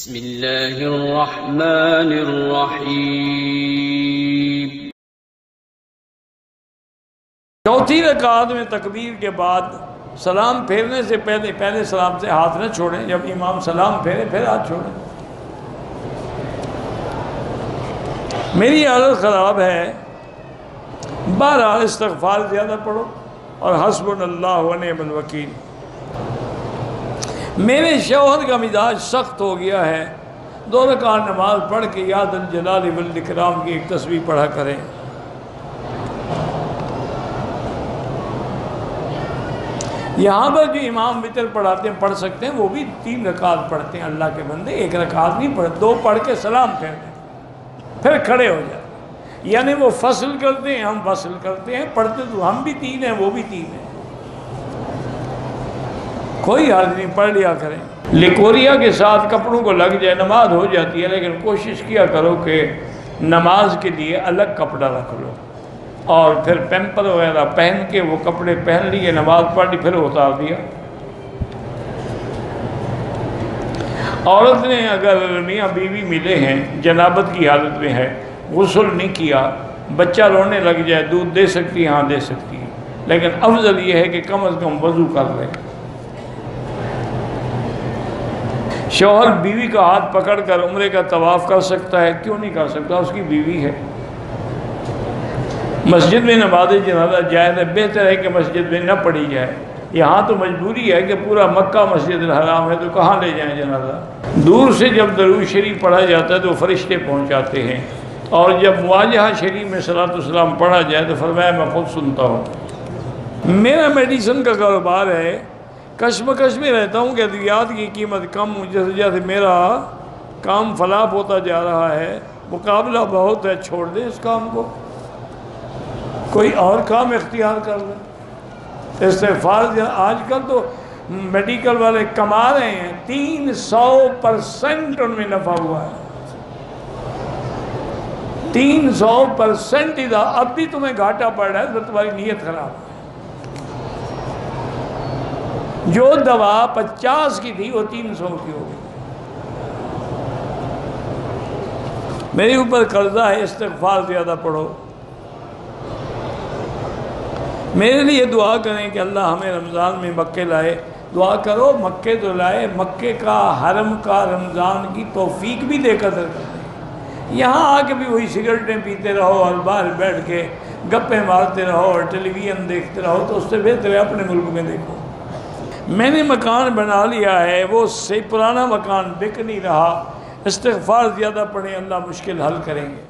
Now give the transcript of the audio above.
बिस्मिल्लाहिर्रहमानिर्रहीम। चौथी रकात में तकबीर के बाद सलाम फेरने से पहले पहले सलाम से हाथ न छोड़ें। जब इमाम सलाम फेरे, फिर हाथ छोड़ें। मेरी आदत ख़राब है। बहरहाल इस्तगफार ज़्यादा पढ़ो और हसबन अल्लाह वकील। मेरे शौहर का मिजाज सख्त हो गया है। दो रकात नमाज़ पढ़ के याद जलाल इकराम की एक तस्वीर पढ़ा करें। यहाँ पर जो इमाम वितर पढ़ाते हैं, पढ़ सकते हैं, वो भी तीन रकात पढ़ते हैं, अल्लाह के बंदे। एक रकात नहीं पढ़, दो पढ़ के सलाम फेर दें, फिर खड़े हो जाते यानी वो फ़सल करते हैं, हम फ़सल करते हैं, पढ़ते तो हम भी तीन हैं, वो भी तीन हैं। कोई हाल नहीं, पढ़ लिया करें। लिकोरिया के साथ कपड़ों को लग जाए, नमाज़ हो जाती है, लेकिन कोशिश किया करो कि नमाज़ के लिए अलग कपड़ा रख लो। और फिर पेम्पर वगैरह पहन के वो कपड़े पहन लिए, नमाज़ पढ़ ली, फिर उतार दिया। औरत ने अगर मियाँ बीवी मिले हैं, जनाबत की हालत में है, गसल नहीं किया, बच्चा रोने लग जाए, दूध दे सकती है हाँ दे सकती है। लेकिन अफजल ये है कि कम अज़ कम वज़ू कर लें। शौहर बीवी का हाथ पकड़कर उम्र का तवाफ़ कर सकता है, क्यों नहीं कर सकता? उसकी बीवी है। मस्जिद में नमाज़ जनाजा जायज़ है, बेहतर है कि मस्जिद में न पढ़ी जाए। यहाँ तो मजबूरी है कि पूरा मक्का मस्जिद हराम है तो कहाँ ले जाएँ जनाजा? दूर से जब दरू शरीफ पढ़ा जाता है तो फरिश्ते पहुँचाते हैं। और जब मुआजहा शरीफ में सलाम पढ़ा जाए तो फरमाया, मैं खुद सुनता हूँ। मेरा मेडिसन का कारोबार है कशमकश में रहता हूँ कि अद्वियात की कीमत कम जैसे जैसे मेरा काम फलाप होता जा रहा है, मुकाबला बहुत है, छोड़ दें इस काम को। कोई और काम इख्तियार कर ले। इस्तेफार आजकल तो मेडिकल वाले कमा रहे हैं, तीन सौ परसेंट उनमें नफा हुआ है। तीन सौ परसेंट इधर। अब भी तुम्हें घाटा पड़ रहा है तो तुम्हारी नीयत खराब है। जो दवा पचास की थी, वो तीन सौ की हो गई। मेरे ऊपर कर्जा है इस्तफार ज़्यादा पढ़ो। मेरे लिए दुआ करें कि अल्लाह हमें रमज़ान में मक्के लाए। दुआ करो, मक्के तो लाए, मक्के का हरम का रमज़ान की तोफ़ीक भी देकर कर। यहाँ आके भी वही सिगरेटें पीते रहो और बाहर बैठ के गप्पे मारते रहो और टेलीविज़न देखते रहो तो उससे बेहतर है अपने मुल्क में देखो। मैंने मकान बना लिया है, वो से पुराना मकान बिक नहीं रहा। इस्तफार ज़्यादा पड़े अल्लाह मुश्किल हल करेंगे।